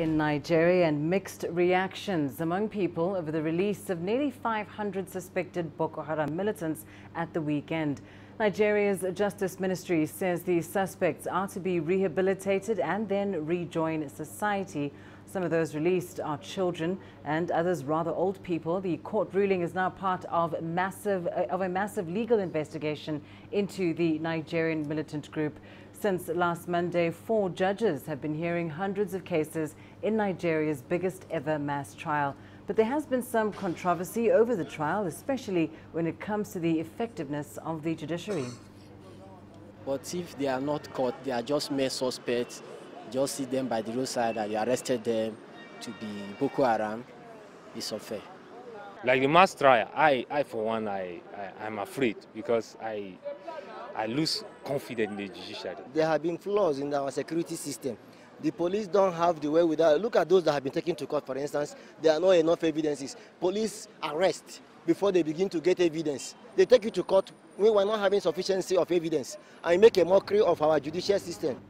in Nigeria and mixed reactions among people over the release of nearly 500 suspected Boko Haram militants at the weekend. Nigeria's Justice Ministry says the suspects are to be rehabilitated and then rejoin society. Some of those released are children and others rather old people. The court ruling is now part of massive uh, of a massive legal investigation into the Nigerian militant group. Since last Monday, four judges have been hearing hundreds of cases in Nigeria's biggest ever mass trial. But there has been some controversy over the trial, especially when it comes to the effectiveness of the judiciary. But if they are not caught, they are just mere suspects, just see them by the roadside and you arrested them to be Boko Haram, it's unfair. Like the mass trial, I, I for one, I, I, I'm afraid because I, I lose confidence in the judiciary. There have been flaws in our security system. The police don't have the way without. Look at those that have been taken to court, for instance. There are not enough evidences. Police arrest before they begin to get evidence. They take you to court when we're not having sufficiency of evidence and make a mockery of our judicial system.